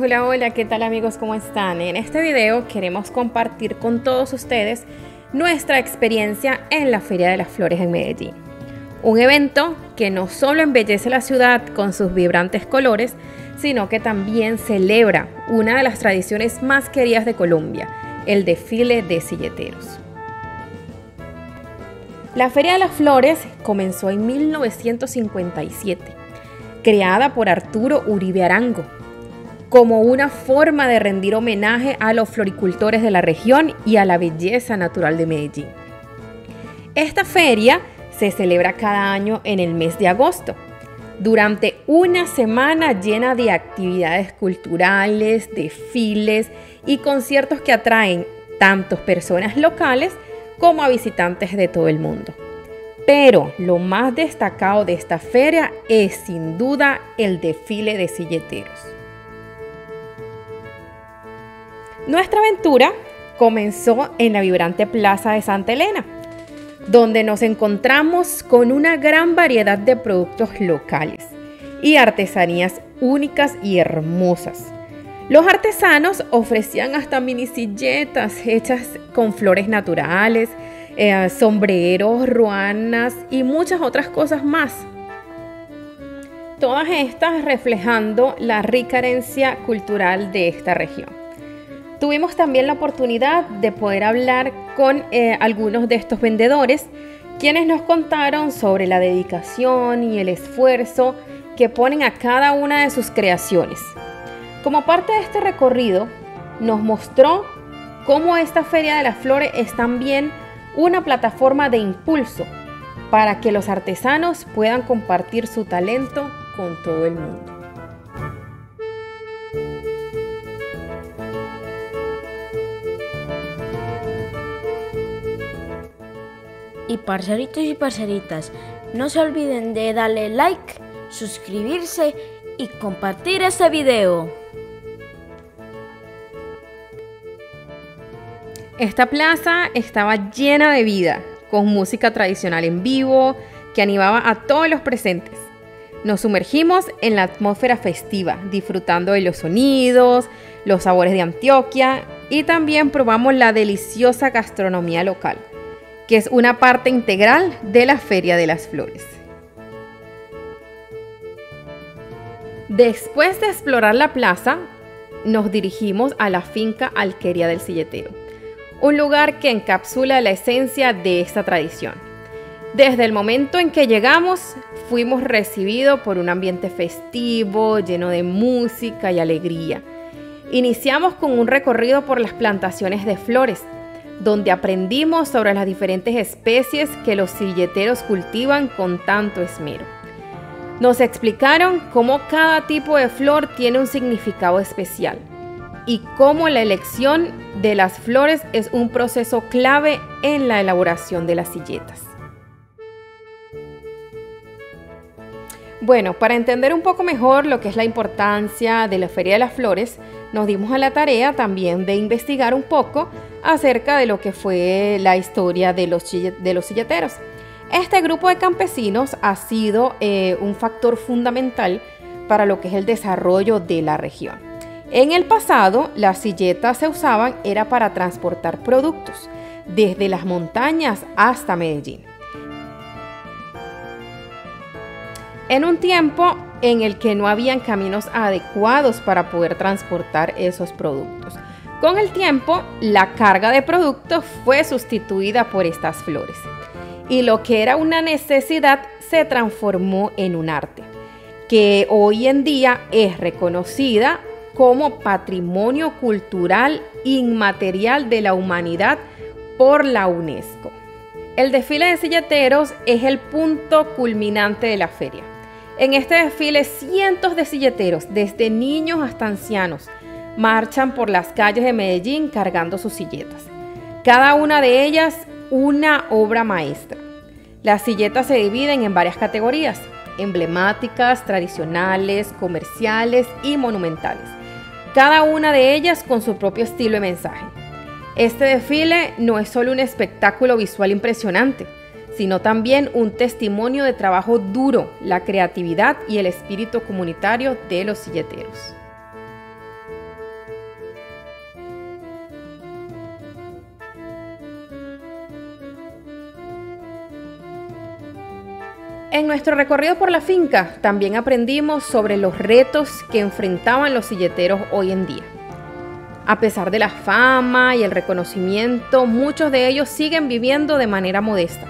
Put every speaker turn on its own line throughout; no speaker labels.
Hola, hola, ¿qué tal amigos? ¿Cómo están? En este video queremos compartir con todos ustedes nuestra experiencia en la Feria de las Flores en Medellín. Un evento que no solo embellece la ciudad con sus vibrantes colores, sino que también celebra una de las tradiciones más queridas de Colombia, el desfile de silleteros. La Feria de las Flores comenzó en 1957, creada por Arturo Uribe Arango, como una forma de rendir homenaje a los floricultores de la región y a la belleza natural de Medellín. Esta feria se celebra cada año en el mes de agosto, durante una semana llena de actividades culturales, desfiles y conciertos que atraen tanto personas locales como a visitantes de todo el mundo. Pero lo más destacado de esta feria es sin duda el desfile de silleteros. Nuestra aventura comenzó en la vibrante plaza de Santa Elena, donde nos encontramos con una gran variedad de productos locales y artesanías únicas y hermosas. Los artesanos ofrecían hasta mini silletas hechas con flores naturales, eh, sombreros, ruanas y muchas otras cosas más. Todas estas reflejando la rica herencia cultural de esta región. Tuvimos también la oportunidad de poder hablar con eh, algunos de estos vendedores, quienes nos contaron sobre la dedicación y el esfuerzo que ponen a cada una de sus creaciones. Como parte de este recorrido, nos mostró cómo esta Feria de las Flores es también una plataforma de impulso para que los artesanos puedan compartir su talento con todo el mundo.
Y parceritos y parceritas, no se olviden de darle like, suscribirse y compartir este video.
Esta plaza estaba llena de vida, con música tradicional en vivo que animaba a todos los presentes. Nos sumergimos en la atmósfera festiva, disfrutando de los sonidos, los sabores de Antioquia y también probamos la deliciosa gastronomía local que es una parte integral de la Feria de las Flores. Después de explorar la plaza, nos dirigimos a la finca Alquería del Silletero, un lugar que encapsula la esencia de esta tradición. Desde el momento en que llegamos, fuimos recibidos por un ambiente festivo, lleno de música y alegría. Iniciamos con un recorrido por las plantaciones de flores, donde aprendimos sobre las diferentes especies que los silleteros cultivan con tanto esmero. Nos explicaron cómo cada tipo de flor tiene un significado especial y cómo la elección de las flores es un proceso clave en la elaboración de las silletas. Bueno, para entender un poco mejor lo que es la importancia de la Feria de las Flores, nos dimos a la tarea también de investigar un poco acerca de lo que fue la historia de los, de los silleteros. Este grupo de campesinos ha sido eh, un factor fundamental para lo que es el desarrollo de la región. En el pasado, las silletas se usaban era para transportar productos, desde las montañas hasta Medellín. En un tiempo en el que no habían caminos adecuados para poder transportar esos productos. Con el tiempo, la carga de productos fue sustituida por estas flores y lo que era una necesidad se transformó en un arte, que hoy en día es reconocida como patrimonio cultural inmaterial de la humanidad por la UNESCO. El desfile de silleteros es el punto culminante de la feria. En este desfile cientos de silleteros, desde niños hasta ancianos, marchan por las calles de Medellín cargando sus silletas. Cada una de ellas una obra maestra. Las silletas se dividen en varias categorías, emblemáticas, tradicionales, comerciales y monumentales. Cada una de ellas con su propio estilo y mensaje. Este desfile no es solo un espectáculo visual impresionante, sino también un testimonio de trabajo duro, la creatividad y el espíritu comunitario de los silleteros. En nuestro recorrido por la finca también aprendimos sobre los retos que enfrentaban los silleteros hoy en día. A pesar de la fama y el reconocimiento, muchos de ellos siguen viviendo de manera modesta,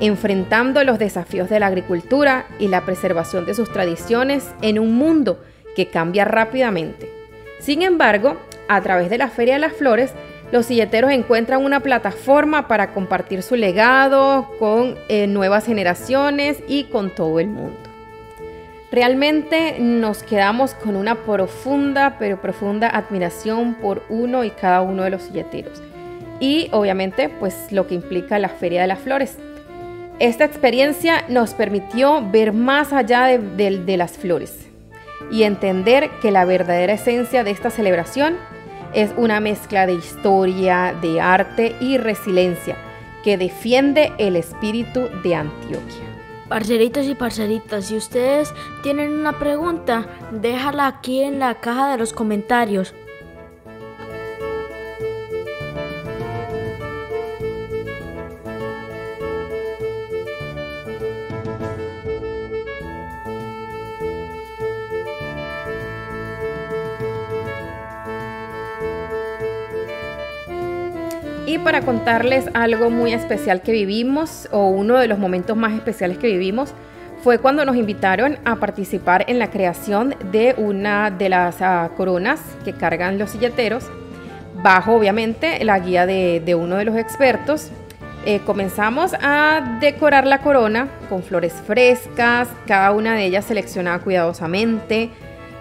enfrentando los desafíos de la agricultura y la preservación de sus tradiciones en un mundo que cambia rápidamente. Sin embargo, a través de la Feria de las Flores, los silleteros encuentran una plataforma para compartir su legado con eh, nuevas generaciones y con todo el mundo. Realmente nos quedamos con una profunda, pero profunda admiración por uno y cada uno de los silleteros. Y obviamente, pues lo que implica la Feria de las Flores. Esta experiencia nos permitió ver más allá de las flores y entender que la verdadera esencia de esta celebración es una mezcla de historia, de arte y resiliencia que defiende el espíritu de Antioquia.
Parceritos y parceritas, si ustedes tienen una pregunta, déjala aquí en la caja de los comentarios.
Para contarles algo muy especial que vivimos, o uno de los momentos más especiales que vivimos, fue cuando nos invitaron a participar en la creación de una de las ah, coronas que cargan los silleteros, bajo obviamente la guía de, uno de los expertos. Eh, comenzamos a decorar la corona con flores frescas, cada una de ellas seleccionada cuidadosamente.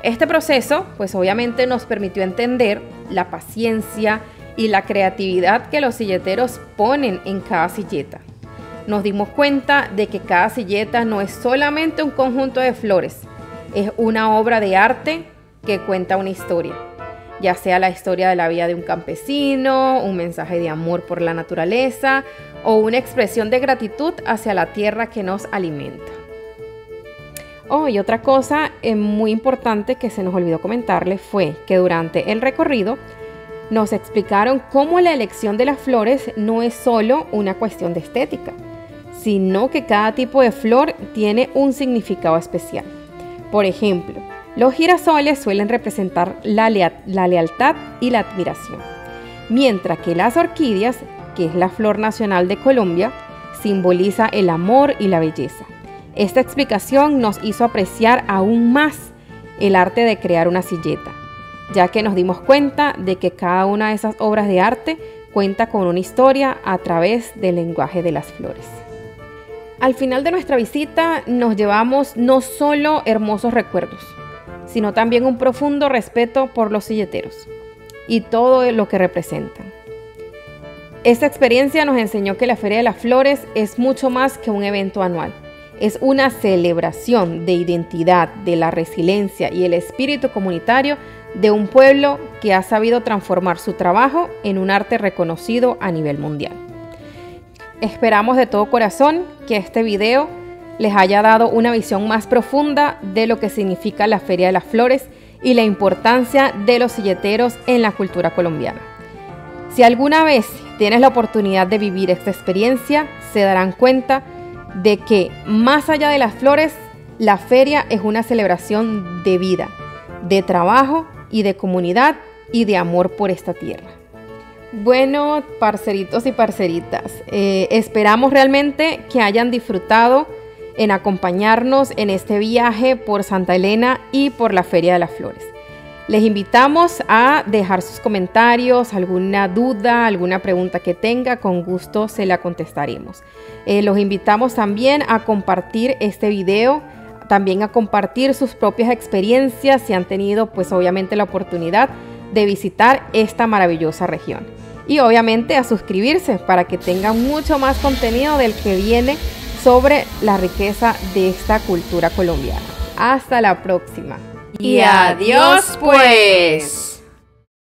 Este proceso, pues obviamente nos permitió entender la paciencia, y la creatividad que los silleteros ponen en cada silleta. Nos dimos cuenta de que cada silleta no es solamente un conjunto de flores, es una obra de arte que cuenta una historia, ya sea la historia de la vida de un campesino, un mensaje de amor por la naturaleza o una expresión de gratitud hacia la tierra que nos alimenta. Oh, y otra cosa eh, muy importante que se nos olvidó comentarle fue que durante el recorrido nos explicaron cómo la elección de las flores no es solo una cuestión de estética, sino que cada tipo de flor tiene un significado especial. Por ejemplo, los girasoles suelen representar la, lealtad y la admiración, mientras que las orquídeas, que es la flor nacional de Colombia, simboliza el amor y la belleza. Esta explicación nos hizo apreciar aún más el arte de crear una silleta, ya que nos dimos cuenta de que cada una de esas obras de arte cuenta con una historia a través del lenguaje de las flores. Al final de nuestra visita nos llevamos no solo hermosos recuerdos, sino también un profundo respeto por los silleteros y todo lo que representan. Esta experiencia nos enseñó que la Feria de las Flores es mucho más que un evento anual. Es una celebración de identidad, de la resiliencia y el espíritu comunitario de un pueblo que ha sabido transformar su trabajo en un arte reconocido a nivel mundial. Esperamos de todo corazón que este video les haya dado una visión más profunda de lo que significa la Feria de las Flores y la importancia de los silleteros en la cultura colombiana. Si alguna vez tienes la oportunidad de vivir esta experiencia, se darán cuenta de que más allá de las flores, la feria es una celebración de vida, de trabajo y de comunidad y de amor por esta tierra. Bueno, parceritos y parceritas, eh, esperamos realmente que hayan disfrutado en acompañarnos en este viaje por Santa Elena y por la Feria de las Flores. Les invitamos a dejar sus comentarios, alguna duda, alguna pregunta que tenga, con gusto se la contestaremos. Eh, los invitamos también a compartir este video también a compartir sus propias experiencias si han tenido pues obviamente la oportunidad de visitar esta maravillosa región. Y obviamente a suscribirse para que tengan mucho más contenido del que viene sobre la riqueza de esta cultura colombiana. Hasta la próxima.
Y adiós pues.